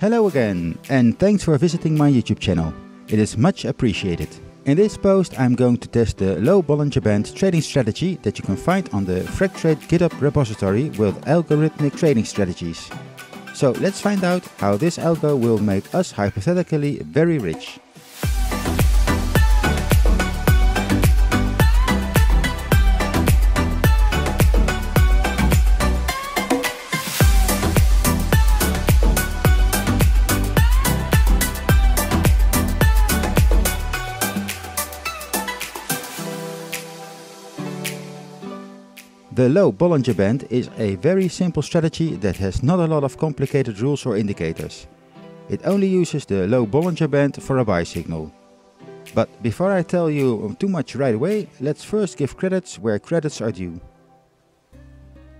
Hello again, and thanks for visiting my YouTube channel. It is much appreciated. In this post I'm going to test the low Bollinger Band trading strategy that you can find on the Freqtrade GitHub repository with algorithmic trading strategies. So let's find out how this algo will make us hypothetically very rich. The low Bollinger Band is a very simple strategy that has not a lot of complicated rules or indicators. It only uses the low Bollinger Band for a buy signal. But before I tell you too much right away, let's first give credits where credits are due.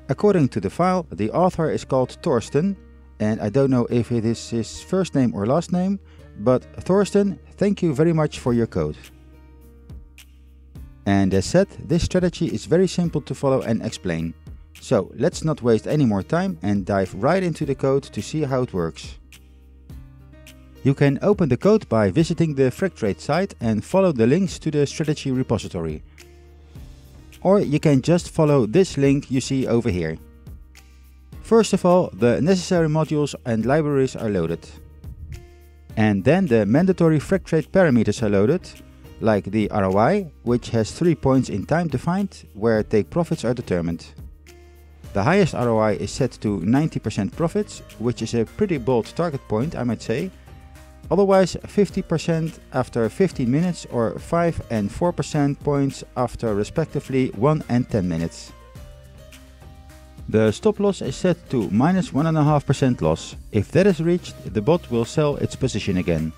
According to the file, the author is called Thorsten, and I don't know if it is his first name or last name, but Thorsten, thank you very much for your code. And as said, this strategy is very simple to follow and explain. So let's not waste any more time and dive right into the code to see how it works. You can open the code by visiting the Freqtrade site and follow the links to the strategy repository. Or you can just follow this link you see over here. First of all, the necessary modules and libraries are loaded. And then the mandatory Freqtrade parameters are loaded, like the ROI, which has 3 points in time defined, where take profits are determined. The highest ROI is set to 90% profits, which is a pretty bold target point, I might say. Otherwise, 50% after 15 minutes or 5 and 4% points after respectively 1 and 10 minutes. The stop loss is set to minus 1.5% loss. If that is reached, the bot will sell its position again.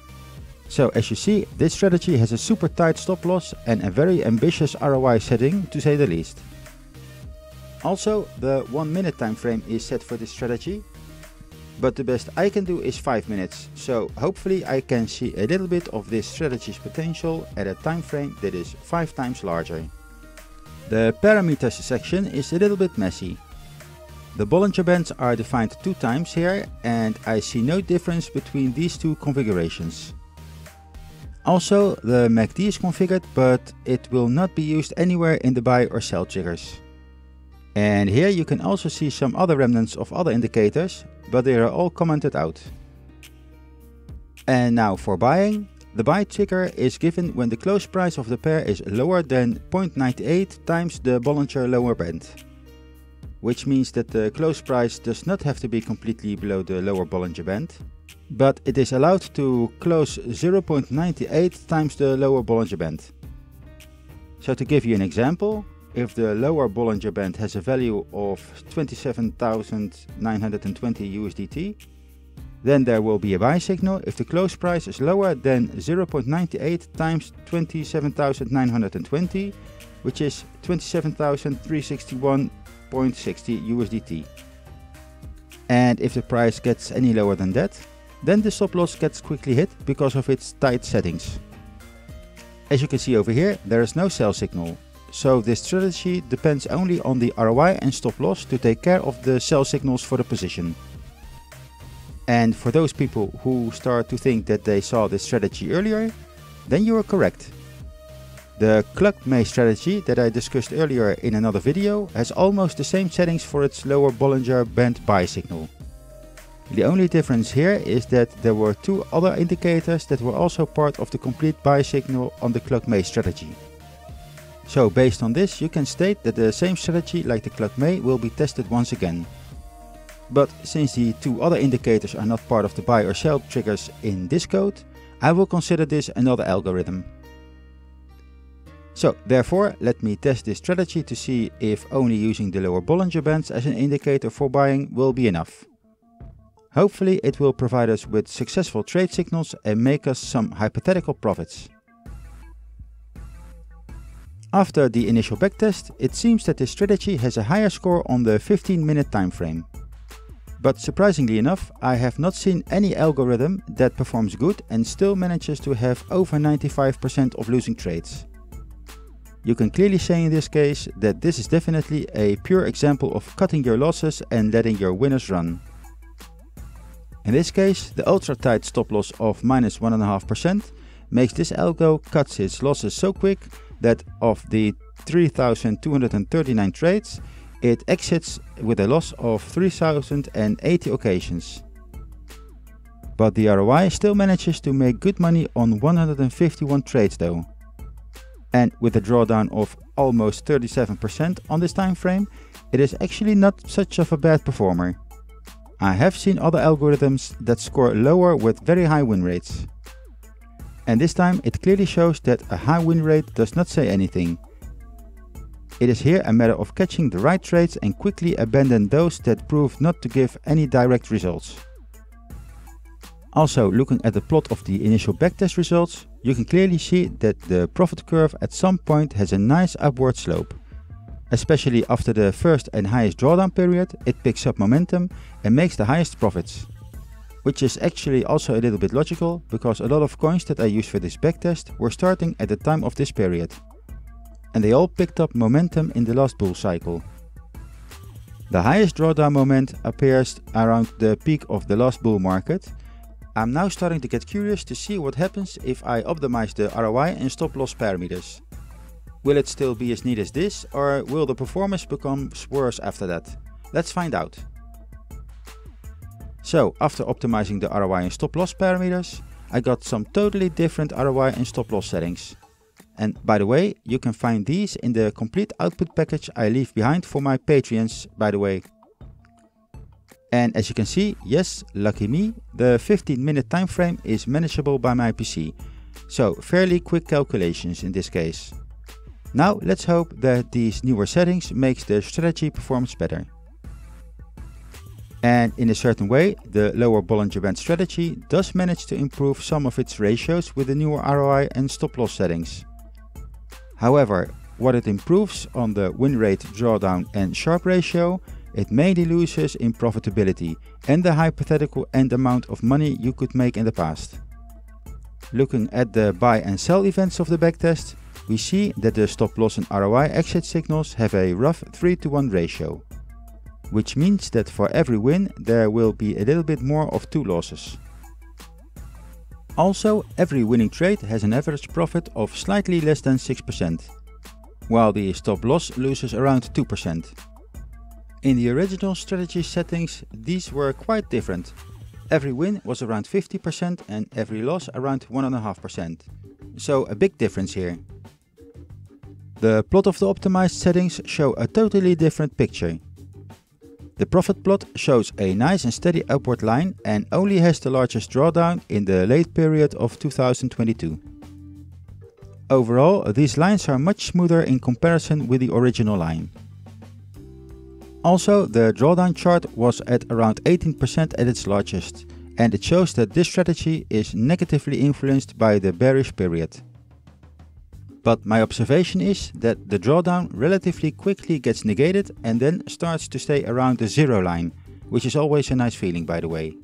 So as you see, this strategy has a super tight stop loss and a very ambitious ROI setting to say the least. Also, the 1 minute time frame is set for this strategy, but the best I can do is 5 minutes, so hopefully I can see a little bit of this strategy's potential at a time frame that is 5 times larger. The parameters section is a little bit messy. The Bollinger Bands are defined two times here and I see no difference between these two configurations. Also, the MACD is configured, but it will not be used anywhere in the buy or sell triggers. And here you can also see some other remnants of other indicators, but they are all commented out. And now for buying, the buy trigger is given when the close price of the pair is lower than 0.98 times the Bollinger lower band. Which means that the close price does not have to be completely below the lower Bollinger band, but it is allowed to close 0.98 times the lower Bollinger Band. So to give you an example, if the lower Bollinger Band has a value of 27,920 USDT, then there will be a buy signal if the close price is lower than 0.98 times 27,920, which is 27,361.60 USDT. And if the price gets any lower than that, then the stop loss gets quickly hit because of its tight settings. As you can see over here, there is no sell signal, so this strategy depends only on the ROI and stop loss to take care of the sell signals for the position. And for those people who start to think that they saw this strategy earlier, then you are correct. The ClucMay strategy that I discussed earlier in another video has almost the same settings for its lower Bollinger Band buy signal. The only difference here is that there were two other indicators that were also part of the complete buy signal on the ClucMay strategy. So based on this you can state that the same strategy like the ClucMay will be tested once again. But since the two other indicators are not part of the buy or sell triggers in this code, I will consider this another algorithm. So therefore let me test this strategy to see if only using the lower Bollinger Bands as an indicator for buying will be enough. Hopefully it will provide us with successful trade signals and make us some hypothetical profits. After the initial backtest, it seems that this strategy has a higher score on the 15 minute time frame. But surprisingly enough, I have not seen any algorithm that performs good and still manages to have over 95% of losing trades. You can clearly say in this case that this is definitely a pure example of cutting your losses and letting your winners run. In this case, the ultra tight stop loss of minus 1.5% makes this algo cuts its losses so quick that of the 3239 trades, it exits with a loss of 3080 occasions. But the ROI still manages to make good money on 151 trades though. And with a drawdown of almost 37% on this time frame, it is actually not such of a bad performer. I have seen other algorithms that score lower with very high win rates. And this time it clearly shows that a high win rate does not say anything. It is here a matter of catching the right trades and quickly abandon those that prove not to give any direct results. Also, looking at the plot of the initial backtest results, you can clearly see that the profit curve at some point has a nice upward slope. Especially after the first and highest drawdown period, it picks up momentum and makes the highest profits. Which is actually also a little bit logical, because a lot of coins that I used for this backtest were starting at the time of this period. And they all picked up momentum in the last bull cycle. The highest drawdown moment appears around the peak of the last bull market. I'm now starting to get curious to see what happens if I optimize the ROI and stop loss parameters. Will it still be as neat as this, or will the performance become worse after that? Let's find out. So, after optimizing the ROI and stop loss parameters, I got some totally different ROI and stop loss settings. And by the way, you can find these in the complete output package I leave behind for my Patreons, by the way. And as you can see, yes, lucky me, the 15 minute time frame is manageable by my PC. So fairly quick calculations in this case. Now let's hope that these newer settings makes the strategy performance better. And in a certain way, the lower Bollinger Band strategy does manage to improve some of its ratios with the newer ROI and stop loss settings. However, what it improves on the win rate, drawdown and Sharpe ratio, it mainly loses in profitability and the hypothetical end amount of money you could make in the past. Looking at the buy and sell events of the backtest, we see that the stop loss and ROI exit signals have a rough 3 to 1 ratio, which means that for every win there will be a little bit more of 2 losses. Also, every winning trade has an average profit of slightly less than 6%, while the stop loss loses around 2%. In the original strategy settings, these were quite different. Every win was around 50% and every loss around 1.5%. So a big difference here. The plot of the optimized settings show a totally different picture. The profit plot shows a nice and steady upward line and only has the largest drawdown in the late period of 2022. Overall, these lines are much smoother in comparison with the original line. Also, the drawdown chart was at around 18% at its largest, and it shows that this strategy is negatively influenced by the bearish period. But my observation is that the drawdown relatively quickly gets negated and then starts to stay around the zero line, which is always a nice feeling by the way.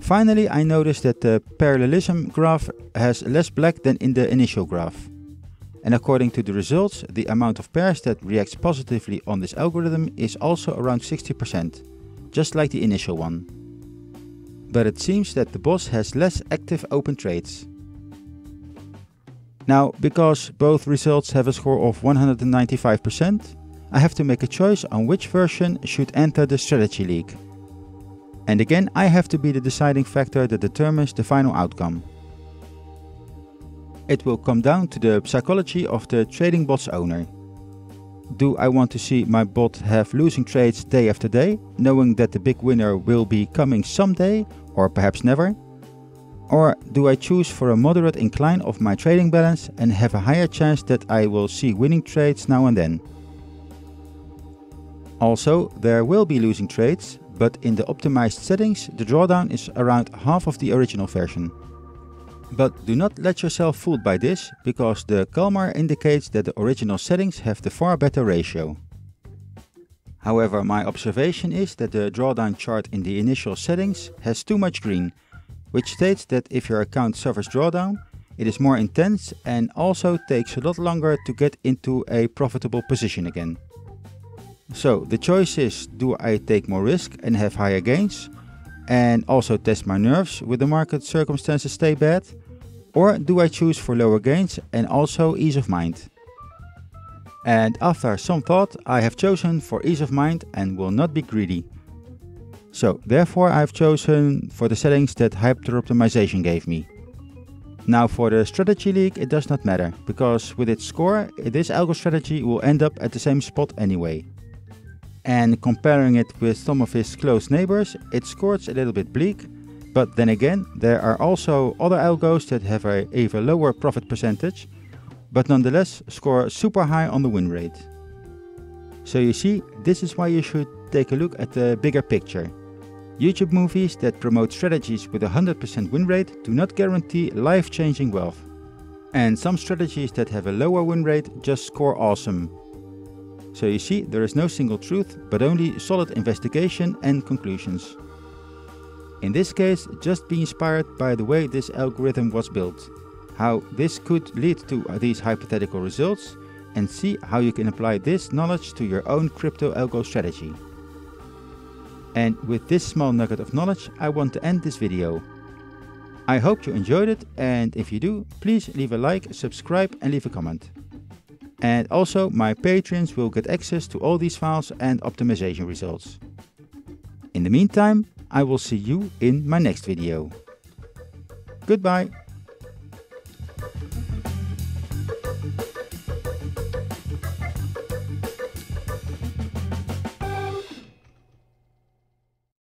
Finally, I noticed that the parallelism graph has less black than in the initial graph. And according to the results, the amount of pairs that reacts positively on this algorithm is also around 60%, just like the initial one. But it seems that the boss has less active open trades. Now, because both results have a score of 195%, I have to make a choice on which version should enter the strategy league. And again, I have to be the deciding factor that determines the final outcome. It will come down to the psychology of the trading bot's owner. Do I want to see my bot have losing trades day after day, knowing that the big winner will be coming someday, or perhaps never? Or do I choose for a moderate incline of my trading balance and have a higher chance that I will see winning trades now and then? Also, there will be losing trades, but in the optimized settings the drawdown is around half of the original version. But do not let yourself fooled by this, because the Calmar indicates that the original settings have the far better ratio. However, my observation is that the drawdown chart in the initial settings has too much green, which states that if your account suffers drawdown, it is more intense and also takes a lot longer to get into a profitable position again. So the choice is do I take more risk and have higher gains and also test my nerves with the market circumstances stay bad? Or do I choose for lower gains and also ease of mind? And after some thought, I have chosen for ease of mind and will not be greedy. So therefore I have chosen for the settings that Hyperoptimization gave me. Now for the strategy league it does not matter, because with its score, this algo strategy will end up at the same spot anyway. And comparing it with some of his close neighbors, it scores a little bit bleak, but then again, there are also other algos that have a even lower profit percentage, but nonetheless score super high on the win rate. So you see, this is why you should take a look at the bigger picture. YouTube movies that promote strategies with a 100% win rate do not guarantee life-changing wealth. And some strategies that have a lower win rate just score awesome. So you see, there is no single truth, but only solid investigation and conclusions. In this case, just be inspired by the way this algorithm was built, how this could lead to these hypothetical results, and see how you can apply this knowledge to your own crypto algo strategy. And with this small nugget of knowledge, I want to end this video. I hope you enjoyed it and if you do, please leave a like, subscribe and leave a comment. And also my patrons will get access to all these files and optimization results. In the meantime, I will see you in my next video. Goodbye!